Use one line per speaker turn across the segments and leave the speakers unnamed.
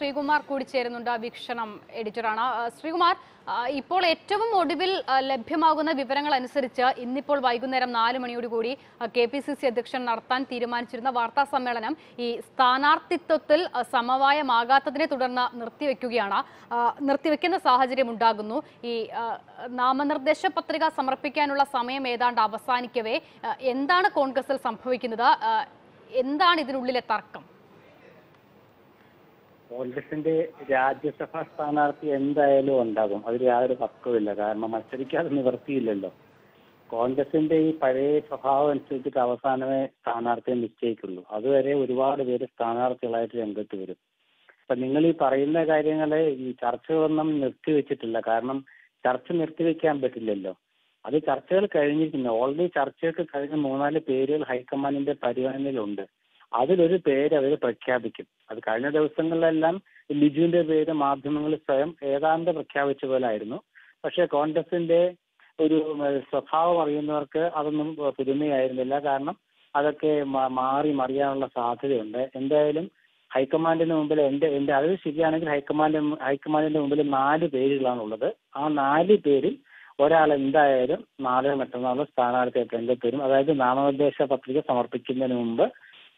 ശ്രീകുമാർ കൂടി ചേരുന്നുണ്ട്. വീക്ഷണം എഡിറ്ററാണ്. ശ്രീകുമാർ ഇപ്പോൾ ഏറ്റവും ഒടുവിൽ ലഭ്യമാകുന്ന വിവരങ്ങൾ അനുസരിച്ച് ഇന്നിപ്പോൾ വൈകുന്നേരം നാല് മണിയോടുകൂടി കെ പി സി സി അധ്യക്ഷൻ നടത്താൻ തീരുമാനിച്ചിരുന്ന വാർത്താ സമ്മേളനം ഈ സ്ഥാനാർത്ഥിത്വത്തിൽ സമവായമാകാത്തതിനെ തുടർന്ന് നിർത്തിവെക്കുകയാണ്. നിർത്തിവെക്കുന്ന സാഹചര്യം ഉണ്ടാകുന്നു ഈ നാമനിർദ്ദേശ പത്രിക സമർപ്പിക്കാനുള്ള സമയം ഏതാണ്ട് അവസാനിക്കവേ. എന്താണ് കോൺഗ്രസിൽ സംഭവിക്കുന്നത്? എന്താണ് ഇതിനുള്ളിലെ തർക്കം?
കോൺഗ്രസിന്റെ രാജ്യസഭാ സ്ഥാനാർത്ഥി എന്തായാലും ഉണ്ടാകും. അതിൽ യാതൊരു തർക്കവുമില്ല. കാരണം മത്സരിക്കാതെ നിവർത്തിയില്ലല്ലോ കോൺഗ്രസിന്റെ ഈ പഴയ സ്വഭാവം അനുസരിച്ചിട്ട് അവസാനമേ സ്ഥാനാർത്ഥിയെ നിശ്ചയിക്കുള്ളൂ. അതുവരെ ഒരുപാട് പേര് സ്ഥാനാർത്ഥികളായിട്ട് രംഗത്ത് വരും. അപ്പൊ നിങ്ങൾ ഈ പറയുന്ന കാര്യങ്ങളെ ഈ ചർച്ചകളൊന്നും നിർത്തിവെച്ചിട്ടില്ല. കാരണം ചർച്ച നിർത്തിവെക്കാൻ പറ്റില്ലല്ലോ. അത് ചർച്ചകൾ കഴിഞ്ഞിരിക്കുന്നു. ഓൾറെഡി ചർച്ചയൊക്കെ കഴിഞ്ഞ മൂന്നാൽ പേരുകൾ ഹൈക്കമാൻഡിന്റെ പരിഗണനയിലുണ്ട്. അതിലൊരു പേര് അവർ പ്രഖ്യാപിക്കും. അത് കഴിഞ്ഞ ദിവസങ്ങളിലെല്ലാം ലിജുവിന്റെ പേര് മാധ്യമങ്ങളിൽ സ്വയം ഏതാണ്ട് പ്രഖ്യാപിച്ച പോലെ ആയിരുന്നു പക്ഷേ കോൺഗ്രസിന്റെ ഒരു സ്വഭാവം അറിയുന്നവർക്ക് അതൊന്നും പുതുമയായിരുന്നില്ല. കാരണം അതൊക്കെ മാറി മറിയാനുള്ള സാധ്യതയുണ്ട്. എന്തായാലും ഹൈക്കമാൻഡിന് മുമ്പിൽ എന്റെ എന്റെ അറിവ് ശരിയാണെങ്കിൽ ഹൈക്കമാൻഡ് ഹൈക്കമാൻഡിന്റെ മുമ്പിൽ നാല് പേരുകളാണ് ഉള്ളത് ആ നാല് പേരിൽ ഒരാൾ എന്തായാലും നാളെ മറ്റന്നാളോ സ്ഥാനാർത്ഥിയായിട്ട് വരും. അതായത് നാമനിർദ്ദേശ പത്രിക സമർപ്പിക്കുന്നതിന് മുമ്പ്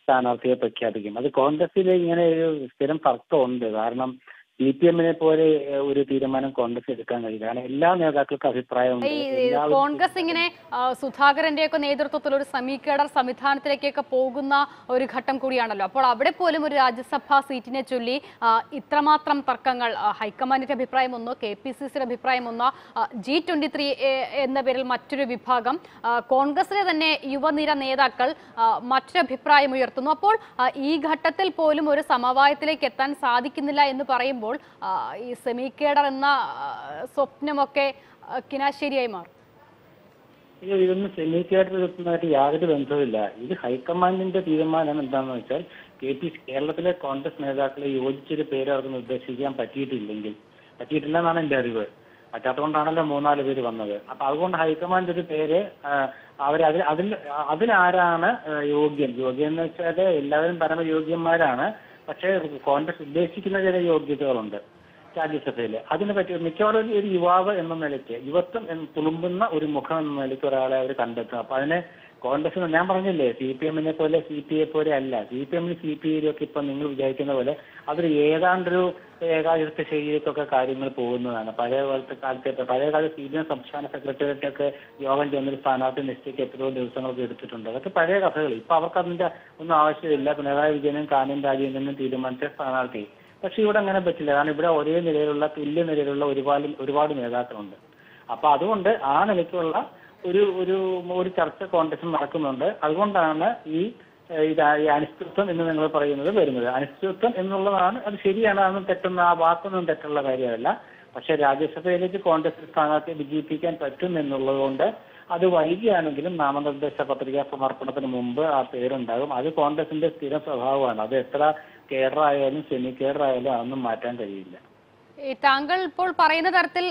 സ്ഥാനാർത്ഥിയെ പ്രഖ്യാപിക്കും. അത് കോൺഗ്രസിൽ ഇങ്ങനെ ഒരു സ്ഥിരം തർക്കമുണ്ട്. കാരണം സി പി എമ്മിനെ പോലെ ഒരു തീരുമാനം കോൺഗ്രസ് എടുക്കാൻ കഴിയില്ല. കാരണം എല്ലാ നേതാക്കൾക്കും അഭിപ്രായമുണ്ട്.
കോൺഗ്രസ് ഇങ്ങനെ സുധാകരന്റെ ഒക്കെ നേതൃത്വത്തിൽ ഒരു സമീകേടർ സംവിധാനത്തിലേക്കൊക്കെ പോകുന്ന ഒരു ഘട്ടം കൂടിയാണല്ലോ. അപ്പോൾ അവിടെ പോലും ഒരു രാജ്യസഭാ സീറ്റിനെ ചൊല്ലി ഇത്രമാത്രം തർക്കങ്ങൾ ഹൈക്കമാൻഡിന്റെ അഭിപ്രായം ഒന്നോ കെ പി സി സിയുടെ അഭിപ്രായം ഒന്നോ ജി ട്വന്റി ത്രീ എന്ന പേരിൽ മറ്റൊരു വിഭാഗം കോൺഗ്രസിലെ തന്നെ യുവനിര നേതാക്കൾ മറ്റൊരു അഭിപ്രായം ഉയർത്തുന്നു. അപ്പോൾ ഈ ഘട്ടത്തിൽ പോലും ഒരു സമവായത്തിലേക്ക് എത്താൻ സാധിക്കുന്നില്ല എന്ന് പറയുമ്പോൾ ഈ കേഡർ എന്ന സ്വപ്നമൊക്കെ കിനാശ്ശേരിയായി മാറും.
ഇത് ഇതൊന്നും സെമിക്കേറ്റർ എത്തുന്നതായിട്ട് യാതൊരു ബന്ധവുമില്ല. ഇത് ഹൈക്കമാൻഡിന്റെ തീരുമാനം എന്താണെന്ന് വെച്ചാൽ കെ പി കേരളത്തിലെ കോൺഗ്രസ് നേതാക്കളെ യോജിച്ചൊരു പേര് അവർക്ക് നിർദ്ദേശിക്കാൻ പറ്റിയിട്ടില്ലെങ്കിൽ പറ്റിയിട്ടില്ല എന്നാണ് എന്റെ അറിവ്. പറ്റാത്തതുകൊണ്ടാണല്ലോ മൂന്നാൽ പേര് വന്നത്. അപ്പൊ അതുകൊണ്ട് ഹൈക്കമാൻഡ് ഒരു പേര് അവർ അതിൽ അതിൽ അതിലാരാണ് യോഗ്യം യോഗ്യൻ? യോഗ്യൻ എന്ന് വെച്ചാൽ എല്ലാവരും പരമയോഗ്യന്മാരാണ്. പക്ഷേ കോൺഗ്രസ് ഉദ്ദേശിക്കുന്ന ചില യോഗ്യതകളുണ്ട് രാജ്യസഭയിൽ അതിനെ പറ്റി മിക്കവാറും ഒരു യുവാവ് എന്ന നിലയ്ക്ക് യുവത്വം തുളുമ്പുന്ന ഒരു മുഖം എന്ന നിലയ്ക്ക് ഒരാളെ അവർ കണ്ടെത്തും. അപ്പൊ അതിനെ കോൺഗ്രസ് ഞാൻ പറഞ്ഞില്ലേ സി പി എമ്മിനെ പോലെ സി പി ഐ പോലെ അല്ല. സി പി എമ്മിന് സി പി ഐയിലൊക്കെ ഇപ്പൊ നിങ്ങൾ വിചാരിക്കുന്ന പോലെ അതിൽ ഏതാണ്ടൊരു ഏകാധിപത്യ ശൈലിയിലേക്കൊക്കെ കാര്യങ്ങൾ പോകുന്നതാണ്. പഴയ പോലത്തെ കാലത്തെ പഴയ കാലത്ത് സി പി എം സംസ്ഥാന സെക്രട്ടേറിയറ്റൊക്കെ യോഗം ചേർന്നൊരു സ്ഥാനാർത്ഥി നിശ്ചയിച്ച് എത്രയോ ദിവസങ്ങളൊക്കെ എടുത്തിട്ടുണ്ട്. അതൊക്കെ പഴയ കഥകൾ ഇപ്പൊ അവർക്ക് അതിന്റെ ഒന്നും ആവശ്യമില്ല. പിണറായി വിജയനും കാനം രാജേന്ദ്രനും തീരുമാനിച്ച സ്ഥാനാർത്ഥി. പക്ഷെ ഇവിടെ അങ്ങനെ പറ്റില്ല. കാരണം ഇവിടെ ഒരേ നിലയിലുള്ള തുല്യ നിലയിലുള്ള ഒരുപാട് ഒരുപാട് നേതാക്കളുണ്ട്. അപ്പൊ അതുകൊണ്ട് ആ നിലയ്ക്കുള്ള ഒരു ഒരു ഒരു ചർച്ച കോൺഗ്രസിൽ നടക്കുന്നുണ്ട്. അതുകൊണ്ടാണ് ഈ ഇത് ഈ അനിശ്ചിതത്വം എന്ന് നിങ്ങൾ പറയുന്നത് വരുന്നത്. അനിശ്ചിതത്വം എന്നുള്ളതാണ് അത് ശരിയാണ് അതൊന്നും തെറ്റുന്ന ആ വാക്കൊന്നും തെറ്റുള്ള കാര്യമല്ല. പക്ഷെ രാജ്യസഭയിലേക്ക് കോൺഗ്രസ് സ്ഥാനാർത്ഥിയെ വിജയിപ്പിക്കാൻ പറ്റും എന്നുള്ളത് കൊണ്ട് അത് വൈകിയാണെങ്കിലും നാമനിർദ്ദേശ പത്രിക സമർപ്പണത്തിന് മുമ്പ് ആ പേരുണ്ടാകും. അത് കോൺഗ്രസിന്റെ സ്ഥിര സ്വഭാവമാണ്. അത് എത്ര കേഡർ ആയാലും സെമി കേഡർ ആയാലും അതൊന്നും മാറ്റാൻ കഴിയില്ല.
താങ്കൾ ഇപ്പോൾ പറയുന്ന തരത്തിൽ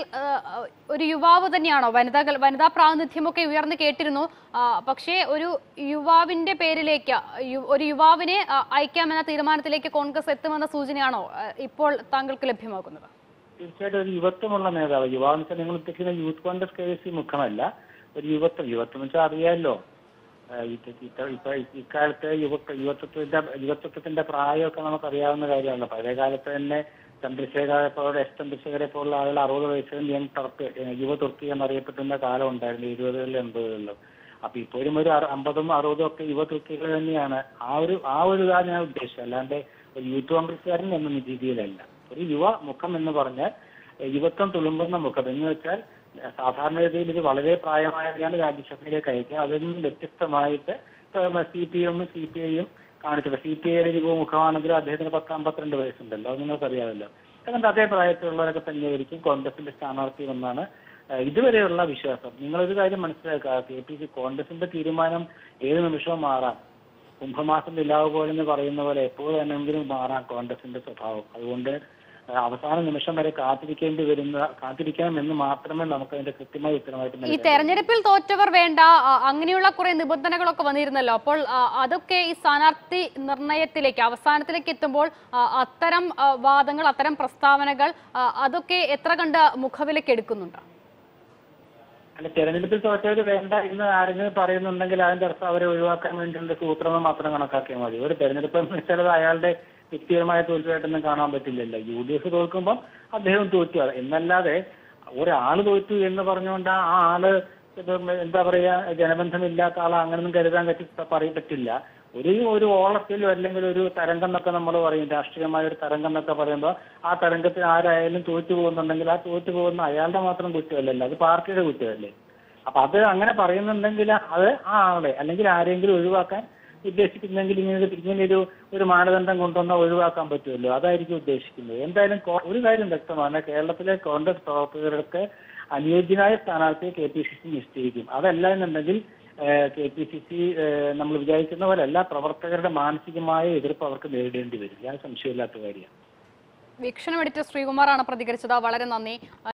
ഒരു യുവാവ് തന്നെയാണോ? വനിതകൾ വനിതാ പ്രാതിനിധ്യമൊക്കെ ഉയർന്നു കേട്ടിരുന്നു. പക്ഷേ ഒരു യുവാവിന്റെ പേരിലേക്ക് ഒരു യുവാവിനെ അയക്കാമെന്ന തീരുമാനത്തിലേക്ക് കോൺഗ്രസ് എത്തുമെന്ന സൂചനയാണോ ഇപ്പോൾ താങ്കൾക്ക് ലഭ്യമാക്കുന്നത്
തീർച്ചയായിട്ടും ഒരു യുവത്വമുള്ള നേതാവ് യുവാവ് നിങ്ങൾ ഉദ്ദേശിക്കുന്ന യൂത്ത് കോൺഗ്രസ് കെ എസ് മുഖമല്ല ഒരു യുവത്വം. യുവത്വം വെച്ചാൽ അറിയാമല്ലോ ഇക്കാലത്തെ യുവത്വ യുവത്വത്തിന്റെ യുവത്വത്തിന്റെ പ്രായമൊക്കെ നമുക്ക് അറിയാവുന്ന കാര്യമാണല്ലോ. പഴയ കാലത്ത് തന്നെ ചന്ദ്രശേഖര പോലെ എസ് ചന്ദ്രശേഖരെ പോലുള്ള ആളുകൾ അറുപത് വയസ്സിലും ടർക്ക് യുവ തുർക്കി എന്നറിയപ്പെട്ടിരുന്ന കാലം ഉണ്ടായിരുന്നു ഇരുപതുകളിലും എൺപതുകളിലും. അപ്പൊ ഇപ്പോഴും ഒരു അമ്പതും അറുപതും ഒക്കെ യുവ തുർക്കികൾ തന്നെയാണ്. ആ ഒരു ആ ഒരു ഇതാണ് ഞാൻ ഉദ്ദേശിച്ചത്. അല്ലാണ്ട് ഒരു യൂത്ത് കോൺഗ്രസ്സുകാരൻ എന്ന രീതിയിലല്ല. ഒരു യുവ മുഖം എന്ന് പറഞ്ഞാൽ യുവത്വം തുളുമ്പുന്ന മുഖം. എന്ന് വെച്ചാൽ സാധാരണഗതിയിൽ ഇത് വളരെ പ്രായമായവരാണ് രാജ്യസഭയിലേക്ക് അയക്കുക. അതിൽ നിന്നും വ്യത്യസ്തമായിട്ട് സി പി എമ്മും സി പി ഐയും കാണിച്ചത്. സി പി ഐ രൂപ മുഖമാണെങ്കിൽ അദ്ദേഹത്തിന് പത്ത് അമ്പത്തിരണ്ട് വയസ്സുണ്ടല്ലോ. അത് നിങ്ങൾക്കറിയാമല്ലോ. അതുകൊണ്ട് അതേ പ്രായത്തിലുള്ളവരൊക്കെ തന്നെയായിരിക്കും കോൺഗ്രസിന്റെ സ്ഥാനാർത്ഥി എന്നാണ് ഇതുവരെയുള്ള വിശ്വാസം. നിങ്ങളൊരു കാര്യം മനസ്സിലാക്കുക. കെ പി സി കോൺഗ്രസിന്റെ തീരുമാനം ഏത് നിമിഷവും മാറാം. കുംഭമാസം നിലാവ് പോലെ എന്ന് പറയുന്ന പോലെ എപ്പോൾ വേണമെങ്കിലും മാറാം കോൺഗ്രസിന്റെ സ്വഭാവം. അതുകൊണ്ട് അവസാന നിമിഷം വരെ കാത്തിരിക്കേണ്ടി വരുന്ന കാത്തിരിക്കണം എന്ന് മാത്രമേ നമുക്ക് അതിന്റെ കൃത്യമായ ഉത്തരമായിട്ട്
ഈ തെരഞ്ഞെടുപ്പിൽ തോറ്റവർ വേണ്ട അങ്ങനെയുള്ള കുറെ നിബന്ധനകളൊക്കെ വന്നിരുന്നല്ലോ. അപ്പോൾ അതൊക്കെ ഈ സ്ഥാനാർത്ഥി നിർണയത്തിലേക്ക് അവസാനത്തിലേക്ക് എത്തുമ്പോൾ അത്തരം വാദങ്ങൾ അത്തരം പ്രസ്താവനകൾ അതൊക്കെ എത്ര കണ്ട് മുഖവിലേക്ക് എടുക്കുന്നുണ്ട്?
അല്ല തെരഞ്ഞെടുപ്പിൽ തോറ്റവർ വേണ്ട എന്ന് ആരെങ്കിലും പറയുന്നുണ്ടെങ്കിൽ അതിന്റെ അർത്ഥം അവരെ ഒഴിവാക്കാൻ വേണ്ടിയുള്ള സൂത്രങ്ങൾ മാത്രം കണക്കാക്കിയാൽ മതി. ഒരു തെരഞ്ഞെടുപ്പ് എന്ന് വെച്ചാൽ അയാളുടെ വ്യക്തിപരമായ തോൽവിയായിട്ടൊന്നും കാണാൻ പറ്റില്ലല്ലോ. യു ഡി എഫ് തോൽക്കുമ്പോൾ അദ്ദേഹം തോറ്റു. എന്നല്ലാതെ ഒരാൾ തോറ്റു എന്ന് പറഞ്ഞുകൊണ്ട് ആ ആൾ എന്താ പറയാ ജനബന്ധമില്ലാത്ത ആളെ അങ്ങനൊന്നും കരുതാൻ പറ്റി പറയാൻ പറ്റില്ല. ഒരു ഒരു ഓളത്തിലോ അല്ലെങ്കിൽ ഒരു തരംഗം എന്നൊക്കെ നമ്മൾ പറയും. രാഷ്ട്രീയമായ ഒരു തരംഗം എന്നൊക്കെ പറയുമ്പോൾ ആ തരംഗത്തിൽ ആരായാലും തോറ്റു പോകുന്നുണ്ടെങ്കിൽ ആ തോറ്റു പോകുന്ന അയാളുടെ മാത്രം കുറ്റമല്ലല്ലോ. അത് പാർട്ടിയുടെ കുറ്റമല്ലേ. അപ്പൊ അത് അങ്ങനെ പറയുന്നുണ്ടെങ്കിൽ അത് ആ ആളെ അല്ലെങ്കിൽ ആരെങ്കിലും ഒഴിവാക്കാൻ ഉദ്ദേശിക്കുന്നെങ്കിൽ ഇങ്ങനെ ഇങ്ങനെ ഒരു ഒരു മാനദണ്ഡം കൊണ്ടുവന്നാൽ ഒഴിവാക്കാൻ പറ്റുമല്ലോ? അതായിരിക്കും ഉദ്ദേശിക്കുന്നത്. എന്തായാലും ഒരു കാര്യം വ്യക്തമാണ്. കേരളത്തിലെ കോൺഗ്രസ് പ്രവർത്തകർക്ക് അനുയോജ്യനായ സ്ഥാനാർത്ഥിയെ കെ പി സി സി നിശ്ചയിക്കും. അതല്ല എന്നുണ്ടെങ്കിൽ കെ പി സി സി നമ്മൾ വിചാരിക്കുന്ന പോലെ എല്ലാ പ്രവർത്തകരുടെ മാനസികമായ എതിർപ്പ് അവർക്ക് നേരിടേണ്ടി വരും. ഞാൻ സംശയമില്ലാത്ത കാര്യമാണ്.
വീക്ഷണം എഡിറ്റർ ശ്രീകുമാറാണ് പ്രതികരിച്ചത്. വളരെ നന്ദി.